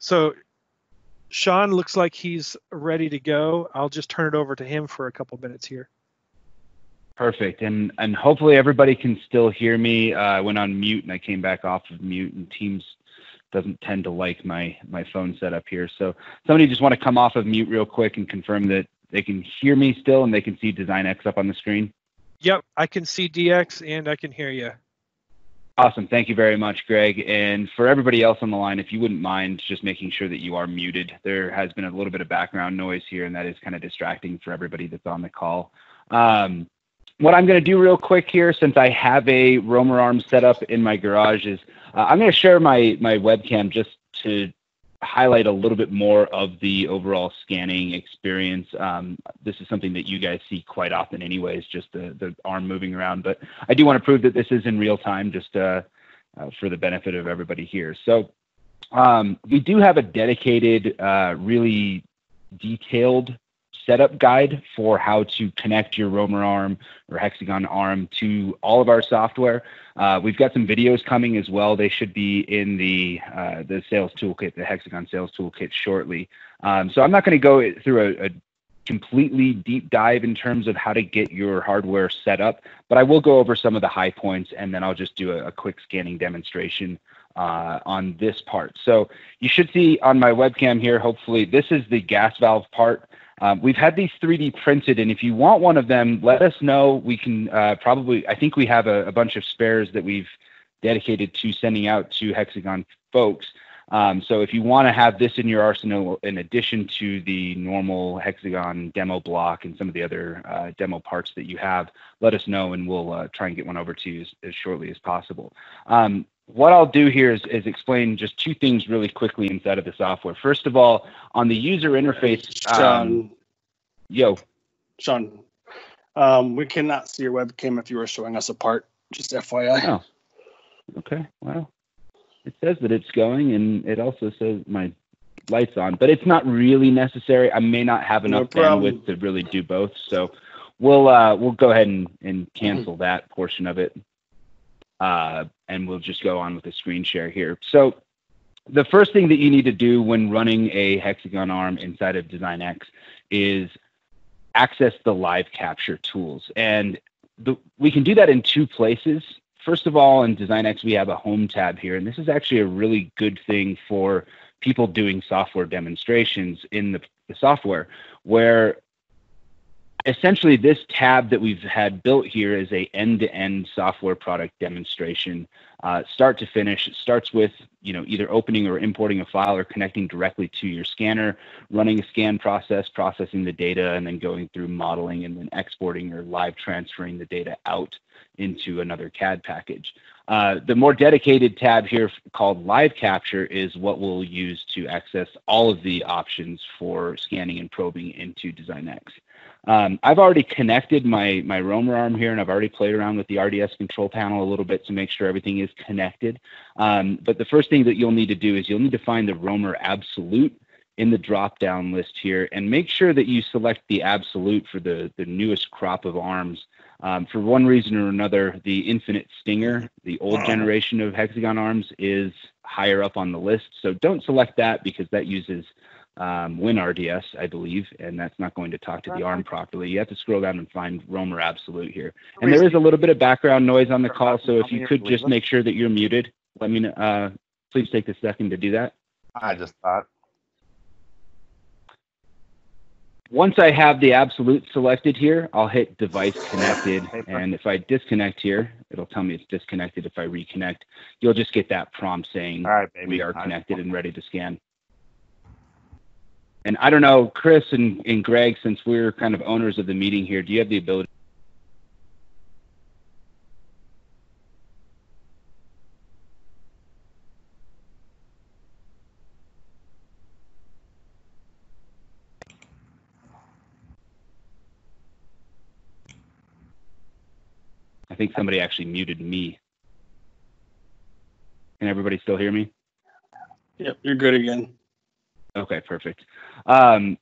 So Sean looks like he's ready to go. I'll just turn it over to him for a couple minutes here. Perfect. And and hopefully everybody can still hear me. Uh, I went on mute and I came back off of mute and Teams doesn't tend to like my my phone setup here. So somebody just want to come off of mute real quick and confirm that they can hear me still and they can see Design X up on the screen. Yep, I can see DX and I can hear you. Awesome. Thank you very much, Greg. And for everybody else on the line, if you wouldn't mind just making sure that you are muted. There has been a little bit of background noise here, and that is kind of distracting for everybody that's on the call. Um, what I'm going to do real quick here, since I have a Romer arm set up in my garage, is uh, I'm going to share my my webcam just to highlight a little bit more of the overall scanning experience. Um, this is something that you guys see quite often, anyways, just the arm moving around. But I do want to prove that this is in real time, just uh, uh, for the benefit of everybody here. So um, we do have a dedicated, uh, really detailed setup guide for how to connect your Romer arm or hexagon arm to all of our software. Uh, we've got some videos coming as well. They should be in the uh, the sales toolkit, the hexagon sales toolkit shortly. Um, so I'm not going to go through a, a completely deep dive in terms of how to get your hardware set up, but I will go over some of the high points and then I'll just do a, a quick scanning demonstration uh, on this part. So you should see on my webcam here, hopefully, this is the gas valve part. Um, we've had these 3D printed, and if you want one of them, let us know. We can uh, probably, I think we have a, a, bunch of spares that we've dedicated to sending out to Hexagon folks. Um, so if you want to have this in your arsenal, in addition to the normal Hexagon demo block and some of the other uh, demo parts that you have, let us know, and we'll uh, try and get one over to you as, as shortly as possible. Um, what I'll do here is, is, explain just two things really quickly inside of the software. First of all, on the user interface, um, Sean, yo, Sean, um, we cannot see your webcam if you are showing us a part. Just FYI. Oh, okay. Well, it says that it's going, and it also says my lights on, but it's not really necessary. I may not have enough no bandwidth to really do both, so we'll uh, we'll go ahead and, and cancel mm-hmm. that portion of it uh, and we'll just go on with the screen share here. So the first thing that you need to do when running a hexagon arm inside of Design X is access the live capture tools. And the, we can do that in two places. First of all, in Design X, we have a home tab here, and this is actually a really good thing for people doing software demonstrations in the, the software where essentially this tab that we've had built here is a end-to-end software product demonstration uh, start to finish. It starts with you know either opening or importing a file or connecting directly to your scanner running a scan process processing the data and then going through modeling and then exporting or live transferring the data out into another cad package. Uh, the more dedicated tab here called live capture is what we'll use to access all of the options for scanning and probing into design x um, I've already connected my, my Romer arm here and I've already played around with the RDS control panel a little bit to make sure everything is connected. Um, but the first thing that you'll need to do is you'll need to find the Romer absolute in the drop down list here and make sure that you select the absolute for the, the newest crop of arms. Um, for one reason or another, the Infinite Stinger, the old generation of hexagon arms, is higher up on the list. So don't select that because that uses um, WinRDS, I believe, and that's not going to talk to the arm properly. You have to scroll down and find Romer Absolute here. And there is a little bit of background noise on the call, so if you could just make sure that you're muted, let me. Uh, please take a second to do that. I just thought. Once I have the absolute selected here, I'll hit device connected. And if I disconnect here, it'll tell me it's disconnected. If I reconnect, you'll just get that prompt saying we are connected and ready to scan and I don't know, Chris and, and Greg, since we're kind of owners of the meeting here, do you have the ability? I think somebody actually muted me. Can everybody still hear me? Yep, you're good again. Okay, perfect. Um,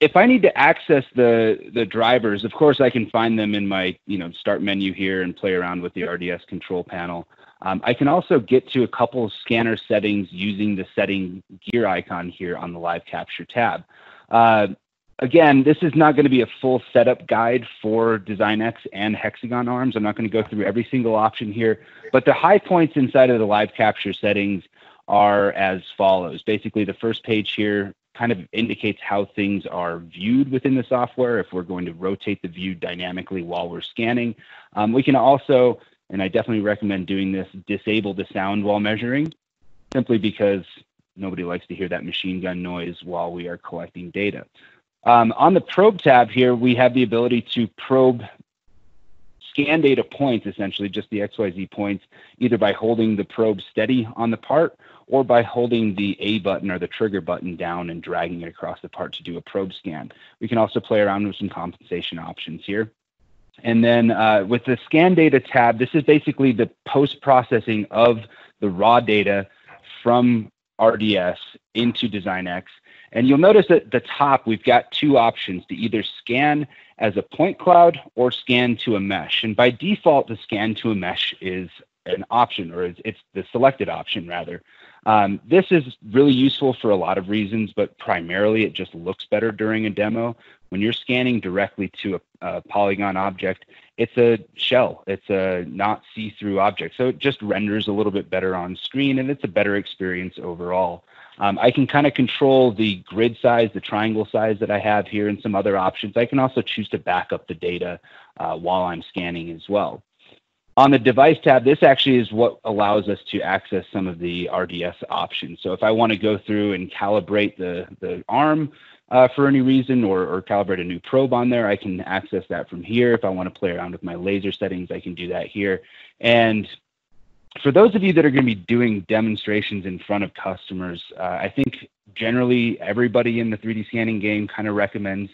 if I need to access the the drivers, of course I can find them in my you know start menu here and play around with the RDS control panel. Um, I can also get to a couple of scanner settings using the setting gear icon here on the live capture tab. Uh, again, this is not going to be a full setup guide for DesignX and Hexagon arms. I'm not going to go through every single option here, but the high points inside of the live capture settings are as follows. Basically, the first page here kind of indicates how things are viewed within the software, if we're going to rotate the view dynamically while we're scanning. Um, we can also, and I definitely recommend doing this, disable the sound while measuring, simply because nobody likes to hear that machine gun noise while we are collecting data. Um, on the probe tab here, we have the ability to probe scan data points, essentially just the XYZ points, either by holding the probe steady on the part or by holding the A button or the trigger button down and dragging it across the part to do a probe scan. We can also play around with some compensation options here. And then uh, with the scan data tab, this is basically the post-processing of the raw data from RDS into DesignX. And you'll notice at the top, we've got two options to either scan as a point cloud or scan to a mesh. And by default, the scan to a mesh is an option, or it's, it's the selected option rather. Um, this is really useful for a lot of reasons, but primarily it just looks better during a demo. When you're scanning directly to a, a polygon object, it's a shell. It's a not see-through object. So it just renders a little bit better on screen and it's a better experience overall. Um, I can kind of control the grid size, the triangle size that I have here and some other options. I can also choose to back up the data uh, while I'm scanning as well. On the device tab, this actually is what allows us to access some of the RDS options. So if I want to go through and calibrate the, the arm uh, for any reason or, or calibrate a new probe on there, I can access that from here. If I want to play around with my laser settings, I can do that here. And for those of you that are going to be doing demonstrations in front of customers, uh, I think generally everybody in the 3D scanning game kind of recommends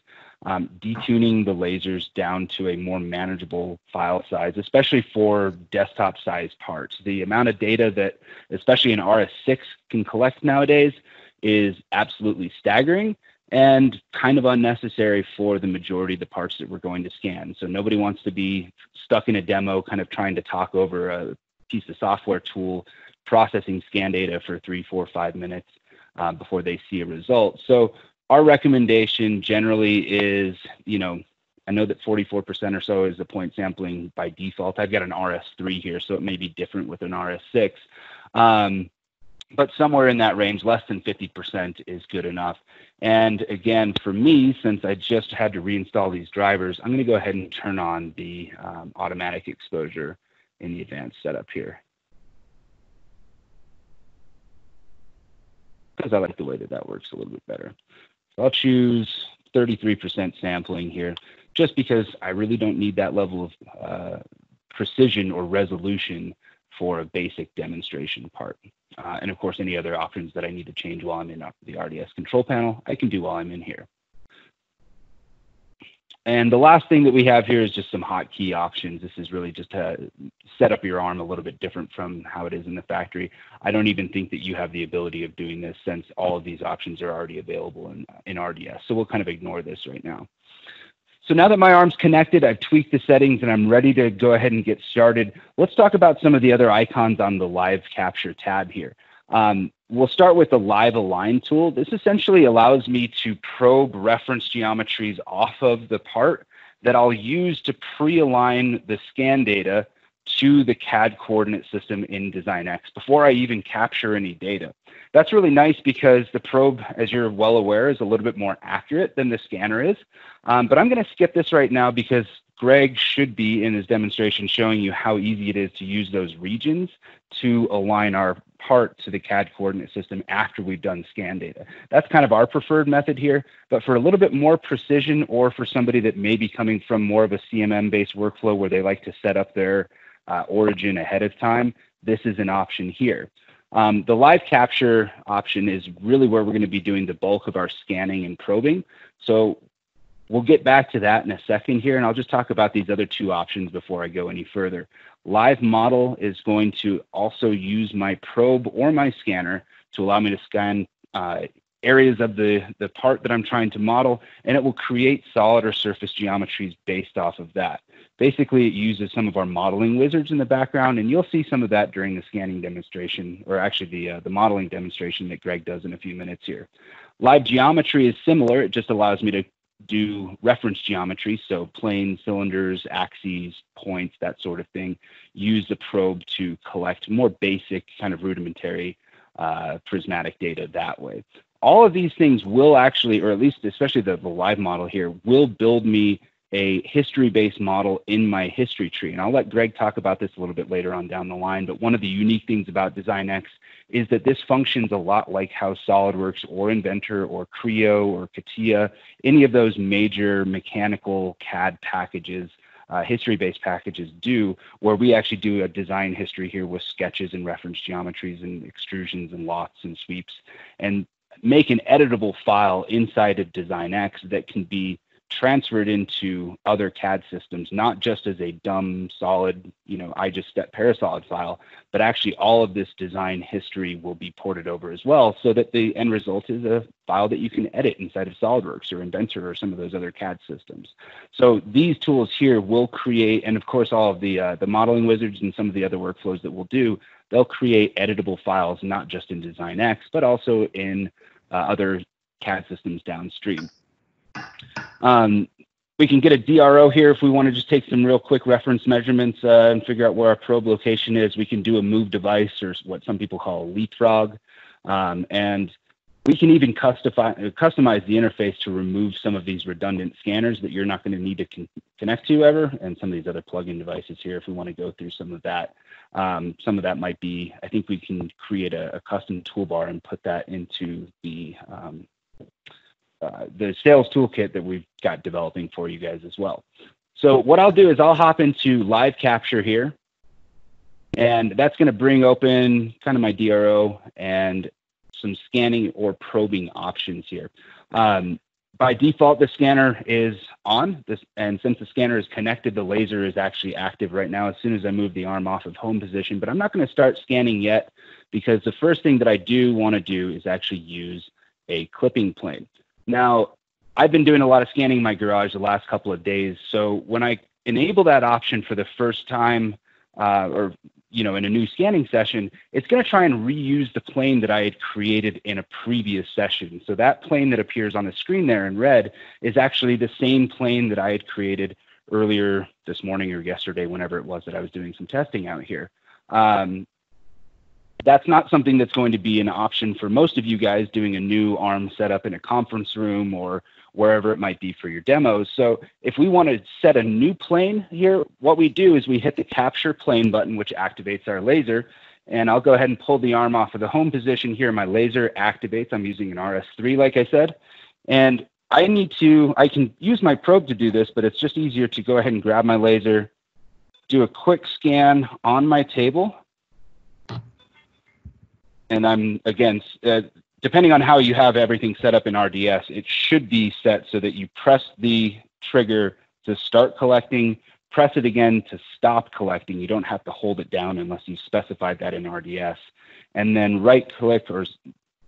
detuning the lasers down to a more manageable file size, especially for desktop size parts. The amount of data that, especially an RS6 can collect nowadays is absolutely staggering and kind of unnecessary for the majority of the parts that we're going to scan. So nobody wants to be stuck in a demo kind of trying to talk over a piece of software tool processing scan data for three, four, five minutes uh, before they see a result. So our recommendation generally is, you know, I know that 44% or so is the point sampling by default. I've got an RS3 here, so it may be different with an RS6. Um, but somewhere in that range, less than 50% is good enough. And again, for me, since I just had to reinstall these drivers, I'm going to go ahead and turn on the um, automatic exposure in the advanced setup here. Because I like the way that that works a little bit better. I'll choose 33% sampling here, just because I really don't need that level of uh, precision or resolution for a basic demonstration part. Uh, and of course, any other options that I need to change while I'm in the RDS control panel, I can do while I'm in here. And the last thing that we have here is just some hotkey options. This is really just to set up your arm a little bit different from how it is in the factory. I don't even think that you have the ability of doing this since all of these options are already available in, in RDS. So we'll kind of ignore this right now. So now that my arm's connected, I've tweaked the settings and I'm ready to go ahead and get started. Let's talk about some of the other icons on the live capture tab here. Um, we'll start with the live align tool. This essentially allows me to probe reference geometries off of the part that I'll use to pre-align the scan data to the CAD coordinate system in DesignX before I even capture any data. That's really nice because the probe, as you're well aware, is a little bit more accurate than the scanner is. Um, but I'm going to skip this right now because Greg should be in his demonstration showing you how easy it is to use those regions to align our part to the CAD coordinate system after we've done scan data. That's kind of our preferred method here, but for a little bit more precision or for somebody that may be coming from more of a CMM based workflow where they like to set up their uh, origin ahead of time, this is an option here. Um, the live capture option is really where we're going to be doing the bulk of our scanning and probing. So we'll get back to that in a second here, and I'll just talk about these other two options before I go any further. Live model is going to also use my probe or my scanner to allow me to scan uh, areas of the, the part that I'm trying to model, and it will create solid or surface geometries based off of that. basically it uses some of our modeling wizards in the background, and you'll see some of that during the scanning demonstration, or actually the, uh, the modeling demonstration that Greg does in a few minutes here. Live geometry is similar. It just allows me to do reference geometry, so planes, cylinders, axes, points, that sort of thing. Use the probe to collect more basic, kind of rudimentary uh, prismatic data that way. All of these things will actually, or at least especially the, the live model here, will build me a history-based model in my history tree. And I'll let Greg talk about this a little bit later on down the line. But one of the unique things about DesignX is that this functions a lot like how SolidWorks or Inventor or Creo or CATIA, any of those major mechanical CAD packages, uh, history-based packages do, where we actually do a design history here with sketches and reference geometries and extrusions and lofts and sweeps, and make an editable file inside of DesignX that can be transferred into other CAD systems, not just as a dumb, solid, you know, I just step parasolid file, but actually all of this design history will be ported over as well so that the end result is a file that you can edit inside of SolidWorks or Inventor or some of those other CAD systems. So these tools here will create, and of course all of the, uh, the modeling wizards and some of the other workflows that we'll do, they'll create editable files, not just in DesignX, but also in uh, other CAD systems downstream. Um, we can get a DRO here if we want to just take some real quick reference measurements uh, and figure out where our probe location is. We can do a move device or what some people call a leapfrog. Um, and we can even customize, customize the interface to remove some of these redundant scanners that you're not going to need to con connect to ever, and some of these other plug-in devices here if we want to go through some of that. Um, some of that might be, I think we can create a, a custom toolbar and put that into the um, uh, the sales toolkit that we've got developing for you guys as well. So what I'll do is I'll hop into live capture here. And that's going to bring open kind of my DRO and some scanning or probing options here. Um, by default, the scanner is on, this, and since the scanner is connected, the laser is actually active right now as soon as I move the arm off of home position. But I'm not going to start scanning yet because the first thing that I do want to do is actually use a clipping plane. Now, I've been doing a lot of scanning in my garage the last couple of days. So when I enable that option for the first time, uh, or you know, in a new scanning session, it's going to try and reuse the plane that I had created in a previous session. So that plane that appears on the screen there in red is actually the same plane that I had created earlier this morning or yesterday, whenever it was that I was doing some testing out here. Um, that's not something that's going to be an option for most of you guys doing a new ARM setup in a conference room or wherever it might be for your demos. So if we want to set a new plane here, what we do is we hit the capture plane button, which activates our laser. And I'll go ahead and pull the arm off of the home position here. My laser activates. I'm using an RS3, like I said. And I need to, I can use my probe to do this, but it's just easier to go ahead and grab my laser, do a quick scan on my table, and I'm again, uh, depending on how you have everything set up in RDS, it should be set so that you press the trigger to start collecting, press it again to stop collecting. You don't have to hold it down unless you specified that in RDS. And then right click or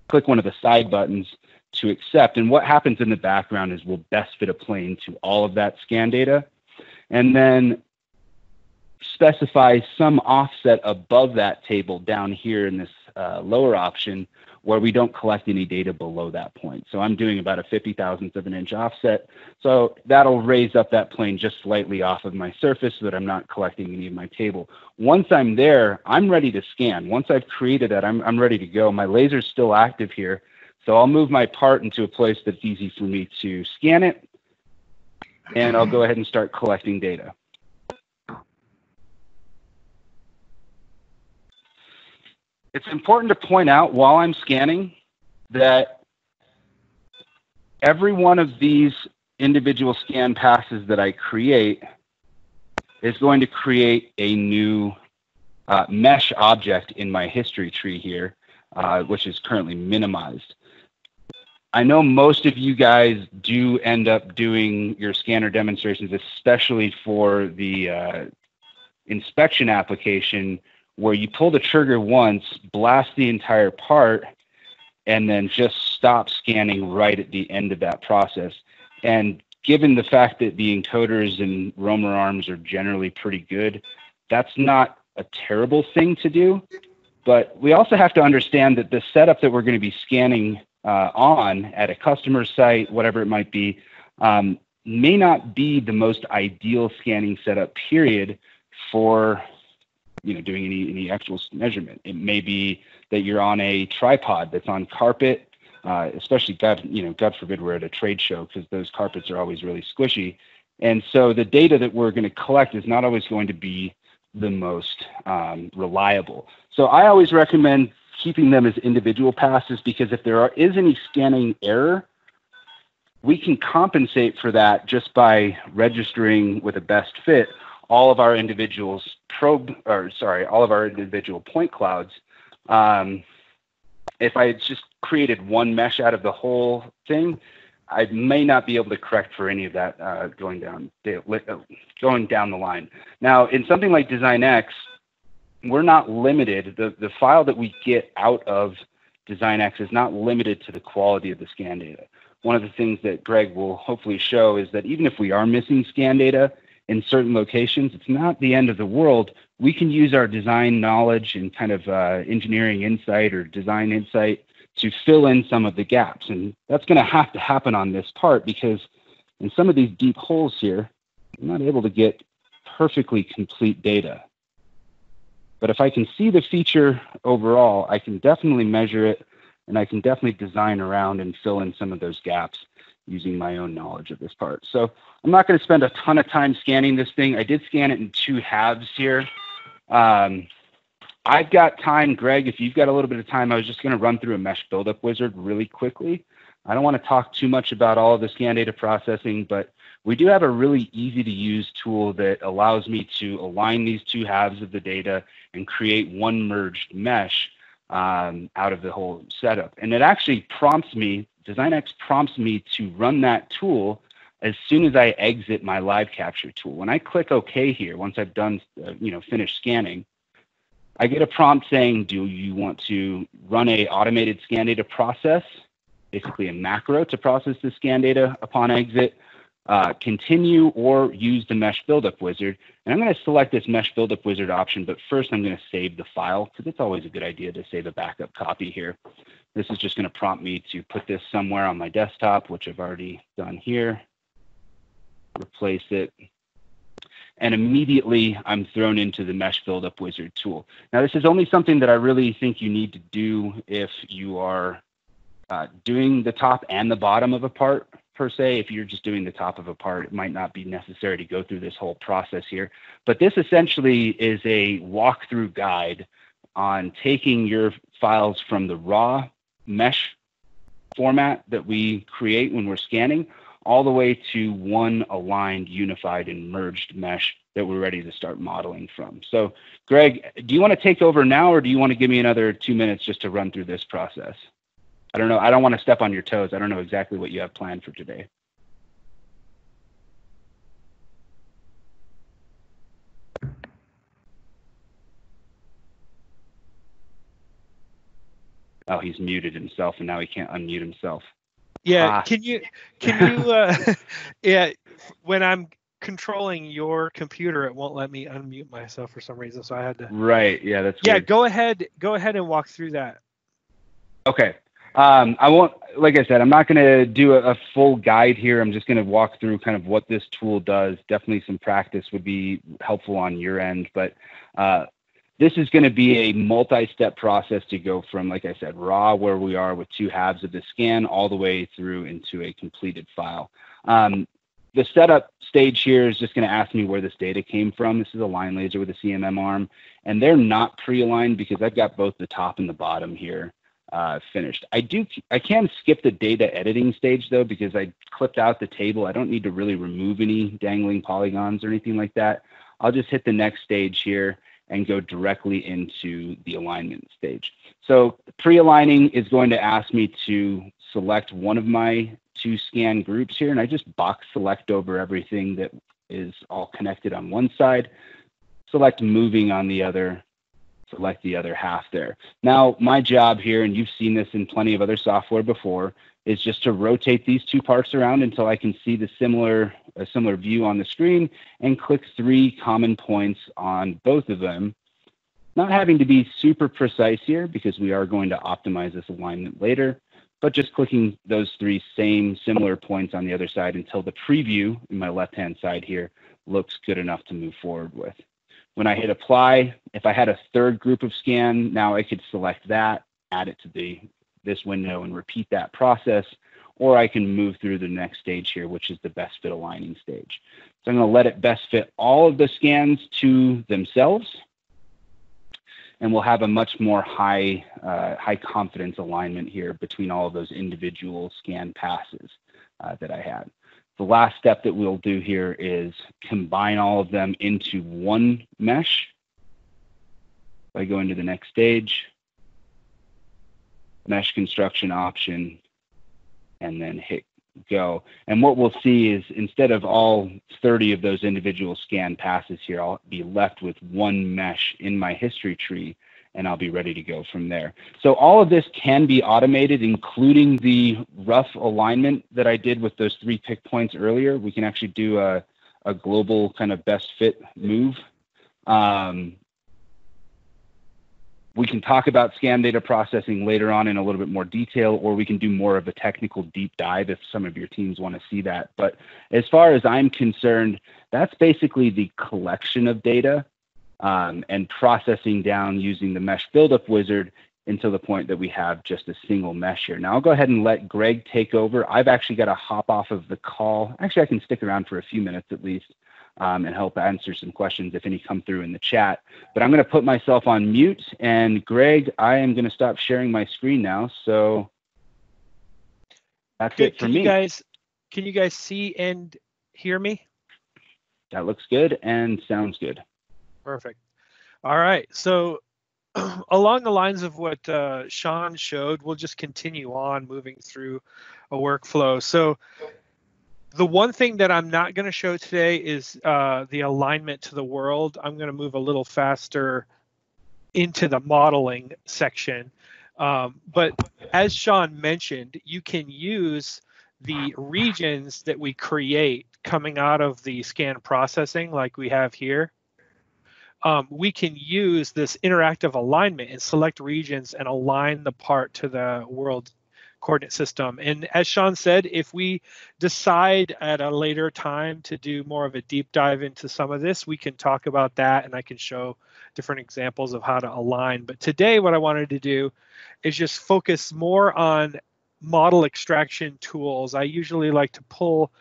click one of the side buttons to accept. And what happens in the background is we'll best fit a plane to all of that scan data. And then specify some offset above that table down here in this uh, lower option where we don't collect any data below that point. So I'm doing about a 50 thousandth of an inch offset. So that'll raise up that plane just slightly off of my surface so that I'm not collecting any of my table. Once I'm there, I'm ready to scan. Once I've created that, I'm, I'm ready to go. My laser's still active here. So I'll move my part into a place that's easy for me to scan it. And I'll go ahead and start collecting data. It's important to point out while I'm scanning that every one of these individual scan passes that I create is going to create a new uh, mesh object in my history tree here, uh, which is currently minimized. I know most of you guys do end up doing your scanner demonstrations, especially for the uh, inspection application where you pull the trigger once, blast the entire part, and then just stop scanning right at the end of that process. And given the fact that the encoders and Romer arms are generally pretty good, that's not a terrible thing to do. But we also have to understand that the setup that we're going to be scanning uh, on at a customer site, whatever it might be, um, may not be the most ideal scanning setup period for you know doing any any actual measurement. It may be that you're on a tripod that's on carpet, uh, especially God you know God forbid we're at a trade show because those carpets are always really squishy, and so the data that we're going to collect is not always going to be the most um, reliable. So I always recommend keeping them as individual passes because if there are, is any scanning error, we can compensate for that just by registering with a best fit all of our individuals probe or sorry all of our individual point clouds um, if i just created one mesh out of the whole thing i may not be able to correct for any of that uh, going down going down the line. Now in something like DesignX we're not limited. The, the file that we get out of DesignX is not limited to the quality of the scan data. One of the things that Greg will hopefully show is that even if we are missing scan data in certain locations, it's not the end of the world. We can use our design knowledge and kind of uh, engineering insight or design insight to fill in some of the gaps. And that's going to have to happen on this part because in some of these deep holes here, I'm not able to get perfectly complete data. But if I can see the feature overall, I can definitely measure it and I can definitely design around and fill in some of those gaps using my own knowledge of this part. So I'm not going to spend a ton of time scanning this thing. I did scan it in two halves here. Um, I've got time, Greg, if you've got a little bit of time, I was just going to run through a mesh buildup wizard really quickly. I don't want to talk too much about all of the scan data processing, but we do have a really easy to use tool that allows me to align these two halves of the data and create one merged mesh um, out of the whole setup. And it actually prompts me, DesignX prompts me to run that tool as soon as I exit my live capture tool. When I click OK here, once I've done, uh, you know, finished scanning, I get a prompt saying, do you want to run a automated scan data process, basically a macro to process the scan data upon exit, uh, continue or use the mesh buildup wizard. And I'm going to select this mesh buildup wizard option, but first I'm going to save the file because it's always a good idea to save a backup copy here. This is just going to prompt me to put this somewhere on my desktop, which I've already done here. Replace it. And immediately I'm thrown into the mesh buildup wizard tool. Now this is only something that I really think you need to do if you are uh, doing the top and the bottom of a part per se. If you're just doing the top of a part, it might not be necessary to go through this whole process here. But this essentially is a walkthrough guide on taking your files from the raw mesh format that we create when we're scanning all the way to one aligned, unified, and merged mesh that we're ready to start modeling from. So, Greg, do you want to take over now or do you want to give me another two minutes just to run through this process? I don't know. I don't want to step on your toes. I don't know exactly what you have planned for today. Oh, he's muted himself, and now he can't unmute himself. Yeah, ah. can you can you uh, yeah when I'm controlling your computer, it won't let me unmute myself for some reason, so I had to. Right. Yeah, that's. Yeah, weird. go ahead. Go ahead and walk through that. Okay. Um, I won't, like I said, I'm not going to do a, a, full guide here. I'm just going to walk through kind of what this tool does. Definitely some practice would be helpful on your end, but uh, this is going to be a multi-step process to go from, like I said, raw where we are with two halves of the scan all the way through into a completed file. Um, the setup stage here is just going to ask me where this data came from. This is a line laser with a CMM arm, and they're not pre-aligned because I've got both the top and the bottom here uh, finished. I do I can skip the data editing stage though because I clipped out the table. I don't need to really remove any dangling polygons or anything like that. I'll just hit the next stage here and go directly into the alignment stage. So pre-aligning is going to ask me to select one of my two scan groups here and I just box select over everything that is all connected on one side, select moving on the other, select the other half there. Now, my job here, and you've seen this in plenty of other software before, is just to rotate these two parts around until I can see the similar a similar view on the screen and click three common points on both of them. Not having to be super precise here because we are going to optimize this alignment later, but just clicking those three same similar points on the other side until the preview in my left-hand side here looks good enough to move forward with. When I hit apply, if I had a third group of scan, now I could select that, add it to the this window and repeat that process, or I can move through the next stage here, which is the best fit aligning stage. So I'm going to let it best fit all of the scans to themselves, and we'll have a much more high, uh, high confidence alignment here between all of those individual scan passes uh, that I had. The last step that we'll do here is combine all of them into one mesh. If I go into the next stage, mesh construction option, and then hit go. And what we'll see is instead of all 30 of those individual scan passes here, I'll be left with one mesh in my history tree and I'll be ready to go from there. So all of this can be automated, including the rough alignment that I did with those three pick points earlier. We can actually do a, a global kind of best fit move. Um, we can talk about scan data processing later on in a little bit more detail, or we can do more of a technical deep dive if some of your teams want to see that. But as far as I'm concerned, that's basically the collection of data um, and processing down using the mesh buildup wizard until the point that we have just a single mesh here. Now I'll go ahead and let Greg take over. I've actually got to hop off of the call. Actually, I can stick around for a few minutes at least um, and help answer some questions if any come through in the chat. But I'm going to put myself on mute. And Greg, I am going to stop sharing my screen now. So that's good. it for can me. You guys, can you guys see and hear me? That looks good and sounds good. Perfect. All right. So along the lines of what uh, Sean showed, we'll just continue on moving through a workflow. So the one thing that I'm not going to show today is uh, the alignment to the world. I'm going to move a little faster into the modeling section. Um, but as Sean mentioned, you can use the regions that we create coming out of the scan processing like we have here. Um, we can use this interactive alignment and select regions and align the part to the world coordinate system. And as Sean said, if we decide at a later time to do more of a deep dive into some of this, we can talk about that and I can show different examples of how to align. But today, what I wanted to do is just focus more on model extraction tools. I usually like to pull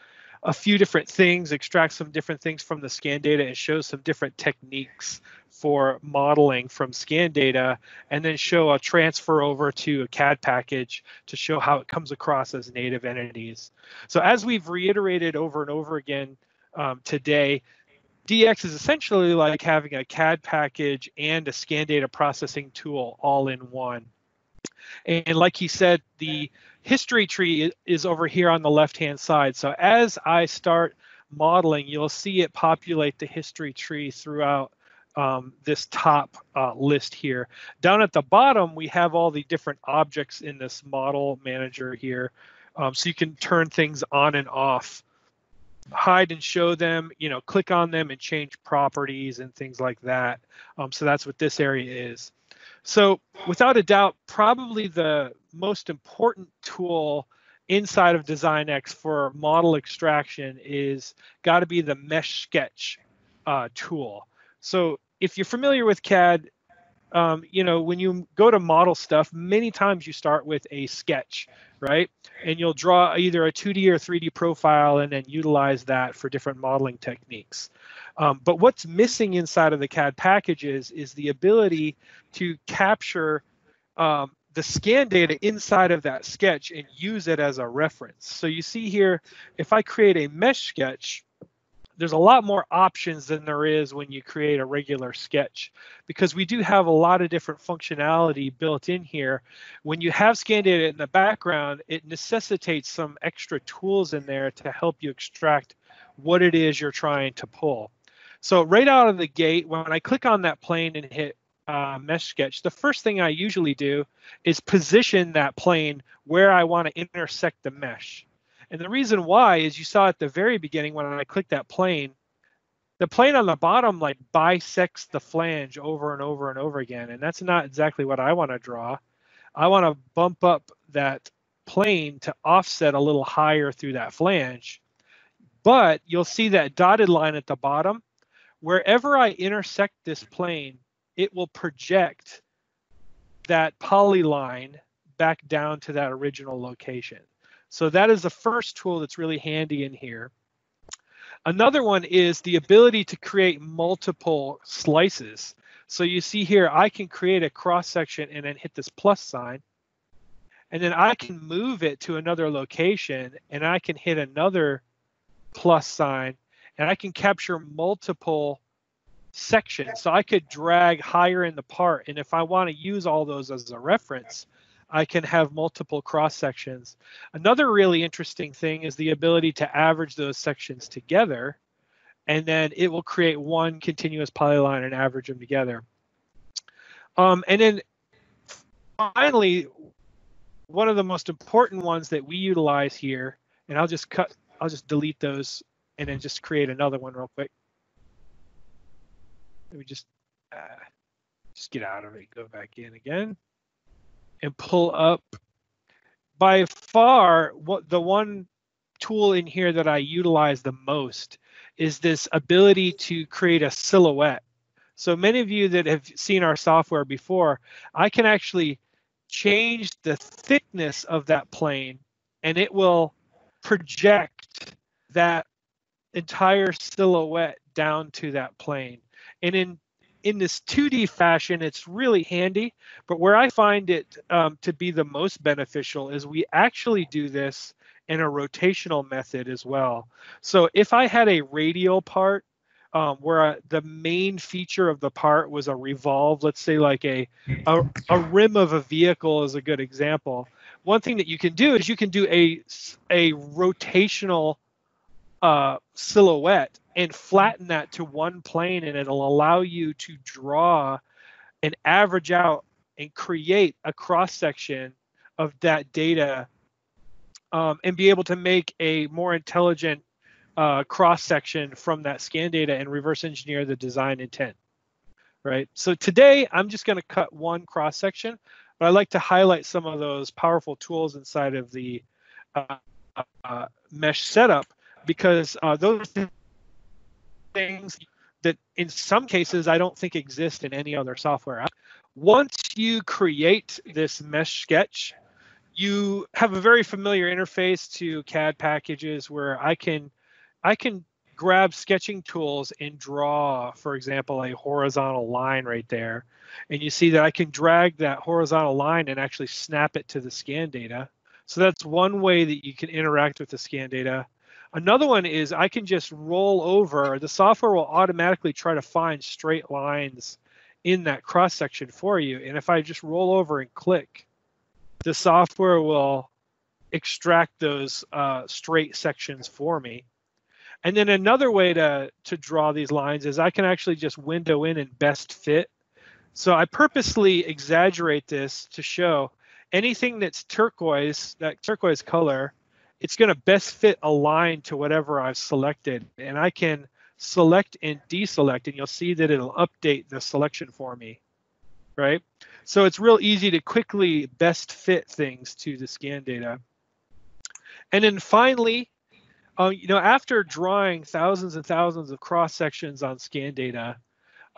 a few different things, extract some different things from the scan data and show some different techniques for modeling from scan data and then show a transfer over to a CAD package to show how it comes across as native entities. So as we've reiterated over and over again um, today, DX is essentially like having a CAD package and a scan data processing tool all in one. And like he said, the history tree is over here on the left hand side. So as I start modeling, you'll see it populate the history tree throughout um, this top uh, list here. Down at the bottom, we have all the different objects in this model manager here. Um, so you can turn things on and off, hide and show them, you know, click on them and change properties and things like that. Um, so that's what this area is. So without a doubt, probably the most important tool inside of DesignX for model extraction is got to be the mesh sketch uh, tool. So if you're familiar with CAD, um, you know, when you go to model stuff, many times you start with a sketch, right? And you'll draw either a 2D or 3D profile and then utilize that for different modeling techniques. Um, but what's missing inside of the CAD packages is the ability to capture um, the scan data inside of that sketch and use it as a reference. So you see here, if I create a mesh sketch, there's a lot more options than there is when you create a regular sketch because we do have a lot of different functionality built in here. When you have scan data in the background, it necessitates some extra tools in there to help you extract what it is you're trying to pull. So right out of the gate, when I click on that plane and hit uh, mesh sketch, the first thing I usually do is position that plane where I want to intersect the mesh. And the reason why is you saw at the very beginning when I clicked that plane, the plane on the bottom like bisects the flange over and over and over again. And that's not exactly what I want to draw. I want to bump up that plane to offset a little higher through that flange. But you'll see that dotted line at the bottom. Wherever I intersect this plane, it will project that polyline back down to that original location. So that is the first tool that's really handy in here. Another one is the ability to create multiple slices. So you see here, I can create a cross section and then hit this plus sign. And then I can move it to another location and I can hit another plus sign and I can capture multiple sections. So I could drag higher in the part. And if I want to use all those as a reference, I can have multiple cross sections. Another really interesting thing is the ability to average those sections together and then it will create one continuous polyline and average them together. Um, and then finally, one of the most important ones that we utilize here, and I'll just cut, I'll just delete those and then just create another one real quick. Let me just, uh, just get out of it, go back in again and pull up by far what the one tool in here that I utilize the most is this ability to create a silhouette. So many of you that have seen our software before, I can actually change the thickness of that plane and it will project that entire silhouette down to that plane. And in in this 2D fashion, it's really handy. But where I find it um, to be the most beneficial is we actually do this in a rotational method as well. So if I had a radial part um, where a, the main feature of the part was a revolve, let's say like a, a, a rim of a vehicle is a good example. One thing that you can do is you can do a a rotational uh, silhouette and flatten that to one plane, and it'll allow you to draw and average out and create a cross section of that data um, and be able to make a more intelligent uh, cross section from that scan data and reverse engineer the design intent. Right. So today I'm just going to cut one cross section, but I like to highlight some of those powerful tools inside of the uh, uh, mesh setup because uh, those things that in some cases I don't think exist in any other software. Once you create this mesh sketch, you have a very familiar interface to CAD packages where I can I can grab sketching tools and draw, for example, a horizontal line right there. And you see that I can drag that horizontal line and actually snap it to the scan data. So that's one way that you can interact with the scan data. Another one is I can just roll over. The software will automatically try to find straight lines in that cross section for you. And if I just roll over and click, the software will extract those uh, straight sections for me. And then another way to, to draw these lines is I can actually just window in and best fit. So I purposely exaggerate this to show anything that's turquoise, that turquoise color, it's going to best fit a line to whatever I've selected. And I can select and deselect, and you'll see that it'll update the selection for me, right? So it's real easy to quickly best fit things to the scan data. And then finally, uh, you know, after drawing thousands and thousands of cross sections on scan data,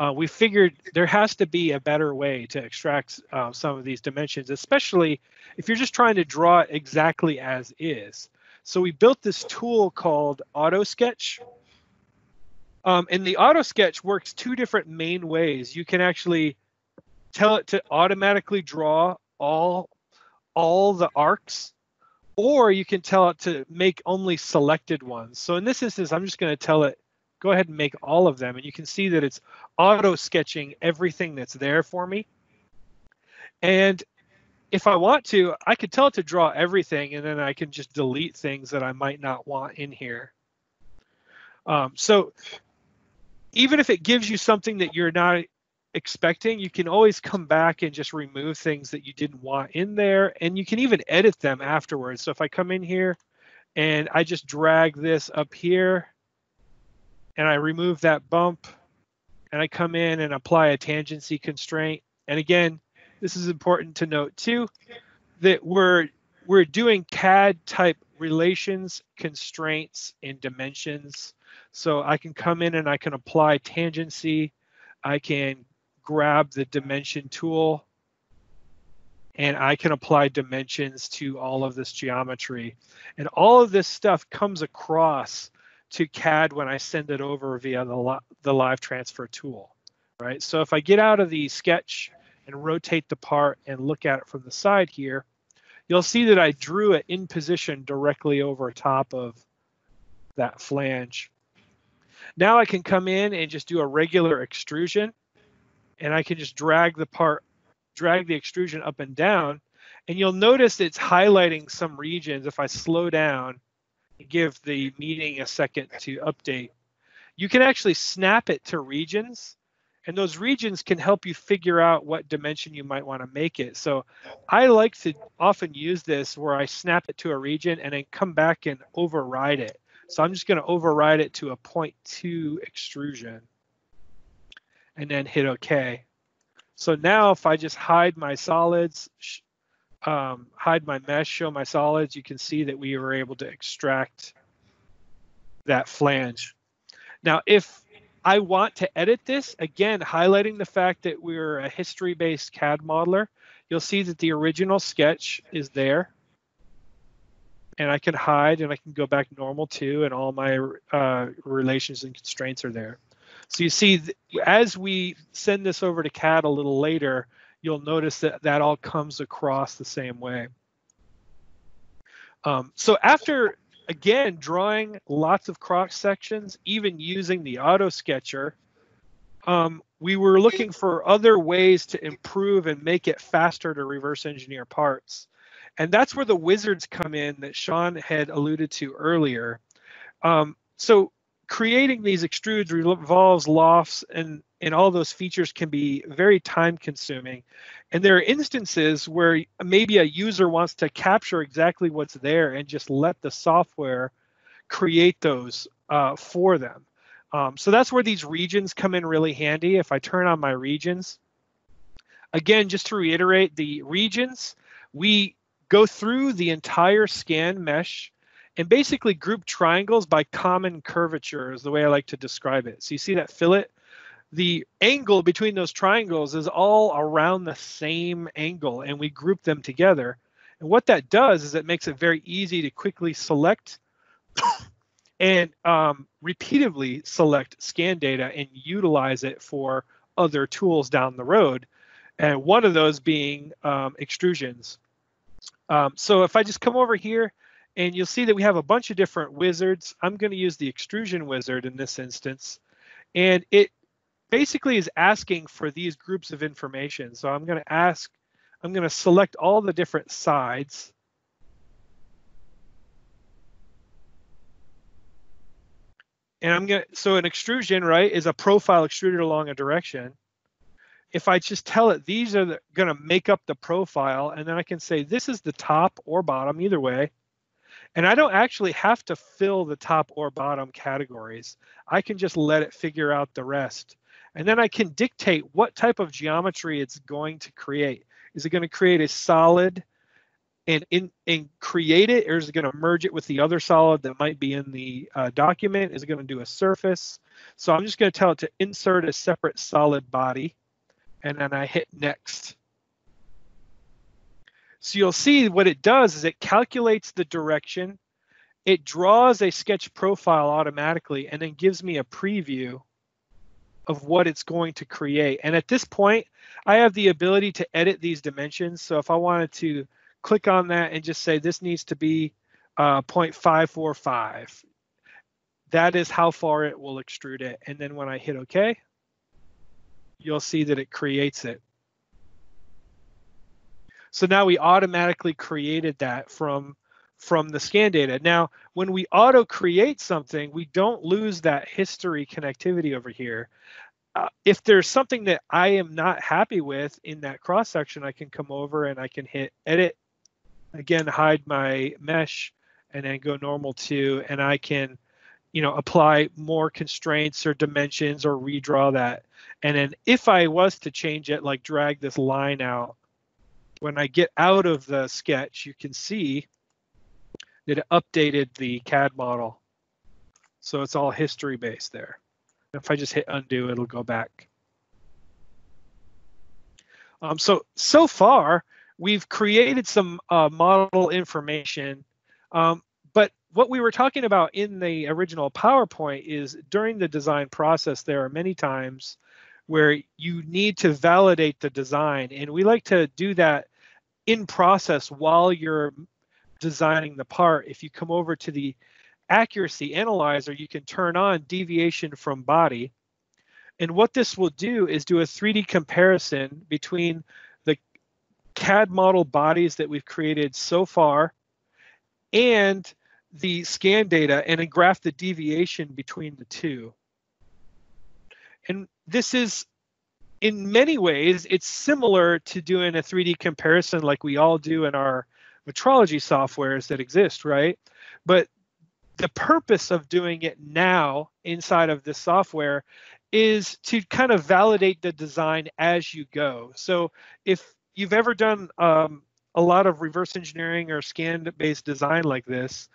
uh, we figured there has to be a better way to extract uh, some of these dimensions, especially if you're just trying to draw exactly as is. So we built this tool called AutoSketch. Um, and the AutoSketch works two different main ways. You can actually tell it to automatically draw all all the arcs or you can tell it to make only selected ones. So in this instance, I'm just going to tell it, go ahead and make all of them. And you can see that it's auto sketching everything that's there for me. And if I want to, I could tell it to draw everything and then I can just delete things that I might not want in here. Um, so even if it gives you something that you're not expecting, you can always come back and just remove things that you didn't want in there. And you can even edit them afterwards. So if I come in here and I just drag this up here and I remove that bump and I come in and apply a tangency constraint. And again, this is important to note too, that we're we're doing CAD type relations, constraints, and dimensions. So I can come in and I can apply tangency. I can grab the dimension tool and I can apply dimensions to all of this geometry. And all of this stuff comes across to CAD when I send it over via the, the live transfer tool, right? So if I get out of the sketch and rotate the part and look at it from the side here, you'll see that I drew it in position directly over top of that flange. Now I can come in and just do a regular extrusion and I can just drag the part, drag the extrusion up and down. And you'll notice it's highlighting some regions. If I slow down give the meeting a second to update, you can actually snap it to regions and those regions can help you figure out what dimension you might want to make it. So I like to often use this where I snap it to a region and then come back and override it. So I'm just going to override it to a 0.2 extrusion and then hit OK. So now if I just hide my solids, um, hide my mesh, show my solids, you can see that we were able to extract that flange. Now, if I want to edit this, again, highlighting the fact that we're a history-based CAD modeler, you'll see that the original sketch is there. And I can hide and I can go back normal too, and all my uh, relations and constraints are there. So you see, as we send this over to CAD a little later, you'll notice that that all comes across the same way. Um, so after, again, drawing lots of cross sections, even using the auto sketcher, um, we were looking for other ways to improve and make it faster to reverse engineer parts. And that's where the wizards come in that Sean had alluded to earlier. Um, so creating these extrudes revolves lofts and and all those features can be very time consuming and there are instances where maybe a user wants to capture exactly what's there and just let the software create those uh, for them um, so that's where these regions come in really handy if i turn on my regions again just to reiterate the regions we go through the entire scan mesh and basically group triangles by common curvature is the way I like to describe it. So you see that fillet? The angle between those triangles is all around the same angle and we group them together. And what that does is it makes it very easy to quickly select and um, repeatedly select scan data and utilize it for other tools down the road. And one of those being um, extrusions. Um, so if I just come over here and you'll see that we have a bunch of different wizards. I'm going to use the extrusion wizard in this instance. And it basically is asking for these groups of information. So I'm going to ask, I'm going to select all the different sides. And I'm going to, so an extrusion, right, is a profile extruded along a direction. If I just tell it these are going to make up the profile, and then I can say this is the top or bottom, either way. And I don't actually have to fill the top or bottom categories. I can just let it figure out the rest. And then I can dictate what type of geometry it's going to create. Is it going to create a solid and in and create it, or is it going to merge it with the other solid that might be in the uh, document? Is it going to do a surface? So I'm just going to tell it to insert a separate solid body, and then I hit next. So you'll see what it does is it calculates the direction, it draws a sketch profile automatically, and then gives me a preview of what it's going to create. And at this point, I have the ability to edit these dimensions. So if I wanted to click on that and just say this needs to be uh, 0.545, that is how far it will extrude it. And then when I hit OK, you'll see that it creates it. So now we automatically created that from from the scan data. Now, when we auto create something, we don't lose that history connectivity over here. uh, if there's something that I am not happy with in that cross section, I can come over and I can hit edit, again, hide my mesh and then go normal to, and I can, you know, apply more constraints or dimensions or redraw that. And then if I was to change it, like drag this line out, when I get out of the sketch, you can see it updated the CAD model. So it's all history based there. If I just hit undo, it'll go back. Um, so, so far, we've created some uh, model information, um, but what we were talking about in the original PowerPoint is during the design process, there are many times where you need to validate the design. And we like to do that in process while you're designing the part. If you come over to the accuracy analyzer, you can turn on deviation from body. And what this will do is do a 3D comparison between the CAD model bodies that we've created so far and the scan data and then graph the deviation between the two. And this is, in many ways, it's similar to doing a 3D comparison like we all do in our metrology softwares that exist, right? But the purpose of doing it now inside of this software is to kind of validate the design as you go. So if you've ever done um, a lot of reverse engineering or scan based design like this,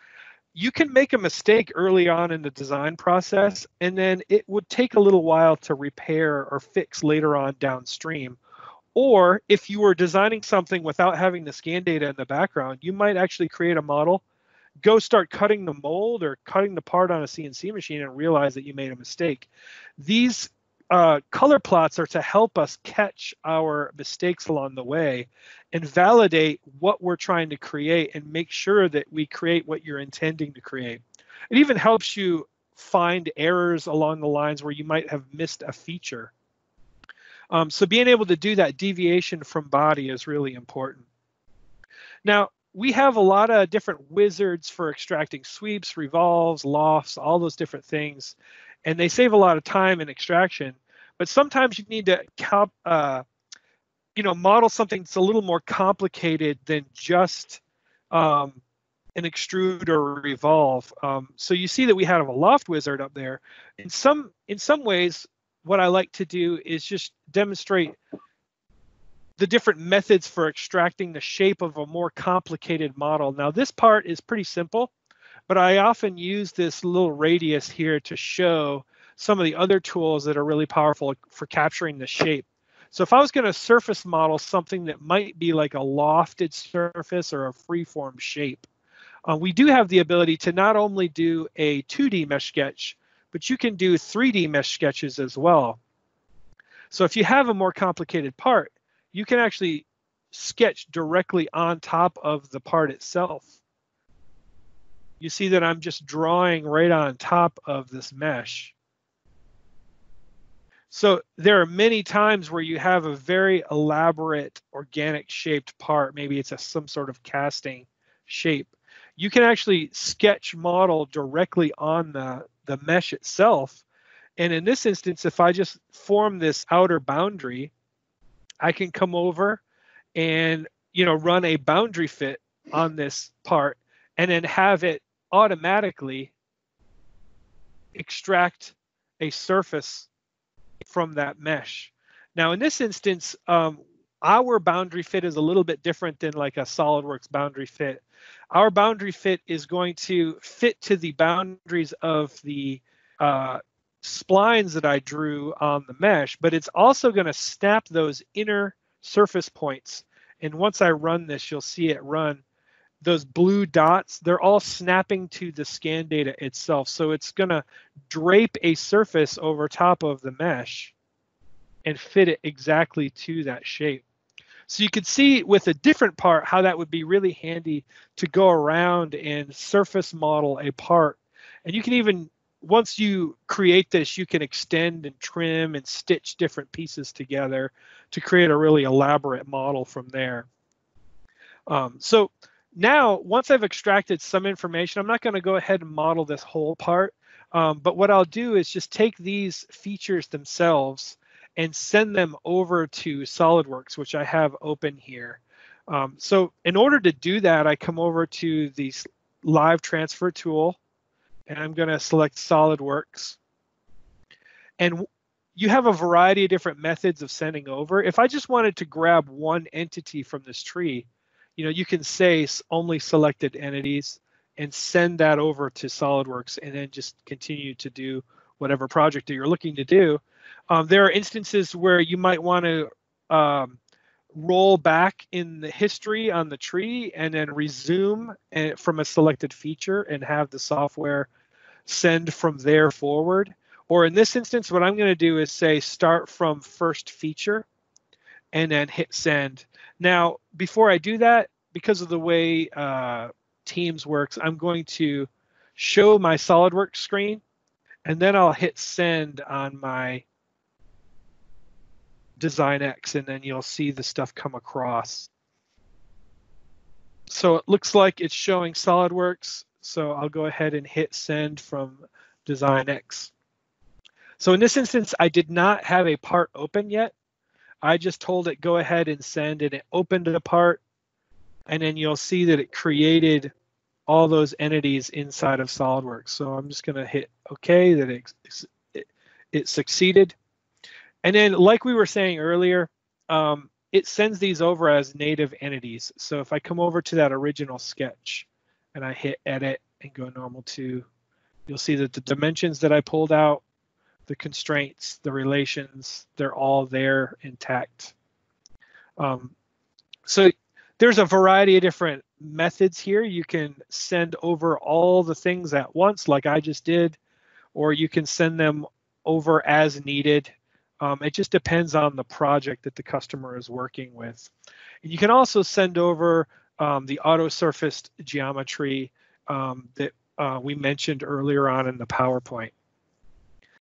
you can make a mistake early on in the design process, and then it would take a little while to repair or fix later on downstream. Or if you were designing something without having the scan data in the background, you might actually create a model go start cutting the mold or cutting the part on a CNC machine and realize that you made a mistake. These uh, color plots are to help us catch our mistakes along the way and validate what we're trying to create and make sure that we create what you're intending to create. It even helps you find errors along the lines where you might have missed a feature. Um, so being able to do that deviation from body is really important. Now, we have a lot of different wizards for extracting sweeps, revolves, lofts, all those different things, and they save a lot of time in extraction. But sometimes you need to, uh, you know, model something that's a little more complicated than just um, an extrude or revolve. Um, so you see that we have a loft wizard up there. In some in some ways, what I like to do is just demonstrate the different methods for extracting the shape of a more complicated model. Now this part is pretty simple, but I often use this little radius here to show some of the other tools that are really powerful for capturing the shape. So if I was going to surface model something that might be like a lofted surface or a freeform shape, uh, we do have the ability to not only do a 2D mesh sketch, but you can do 3D mesh sketches as well. So if you have a more complicated part, you can actually sketch directly on top of the part itself. You see that I'm just drawing right on top of this mesh. So there are many times where you have a very elaborate organic shaped part. Maybe it's a, some sort of casting shape. You can actually sketch model directly on the, the mesh itself. And in this instance, if I just form this outer boundary, I can come over and you know run a boundary fit on this part and then have it automatically extract a surface from that mesh. Now in this instance, um, our boundary fit is a little bit different than like a SolidWorks boundary fit. Our boundary fit is going to fit to the boundaries of the uh, splines that I drew on the mesh, but it's also going to snap those inner surface points. And once I run this, you'll see it run. Those blue dots, they're all snapping to the scan data itself. So it's going to drape a surface over top of the mesh and fit it exactly to that shape. So you can see with a different part how that would be really handy to go around and surface model a part. And you can even once you create this, you can extend and trim and stitch different pieces together to create a really elaborate model from there. Um, so now, once I've extracted some information, I'm not going to go ahead and model this whole part. Um, but what I'll do is just take these features themselves and send them over to SolidWorks, which I have open here. Um, so in order to do that, I come over to the live transfer tool and I'm going to select SolidWorks. And you have a variety of different methods of sending over. If I just wanted to grab one entity from this tree, you know, you can say only selected entities and send that over to SolidWorks and then just continue to do whatever project that you're looking to do. Um, there are instances where you might want to um, roll back in the history on the tree and then resume eh, from a selected feature and have the software send from there forward. Or in this instance, what I'm going to do is say start from first feature and then hit send. Now, before I do that, because of the way uh, Teams works, I'm going to show my SolidWorks screen and then I'll hit send on my Design X and then you'll see the stuff come across. So it looks like it's showing SolidWorks. So I'll go ahead and hit send from Design X. So in this instance, I did not have a part open yet. I just told it go ahead and send and it opened a part. And then you'll see that it created all those entities inside of SolidWorks. So I'm just going to hit OK that it, it, it succeeded. And then, like we were saying earlier, um, it sends these over as native entities. So if I come over to that original sketch and I hit edit and go normal to, you'll see that the dimensions that I pulled out, the constraints, the relations, they're all there intact. Um, so there's a variety of different methods here. You can send over all the things at once, like I just did, or you can send them over as needed um, it just depends on the project that the customer is working with. And you can also send over um, the auto surfaced geometry um, that uh, we mentioned earlier on in the PowerPoint.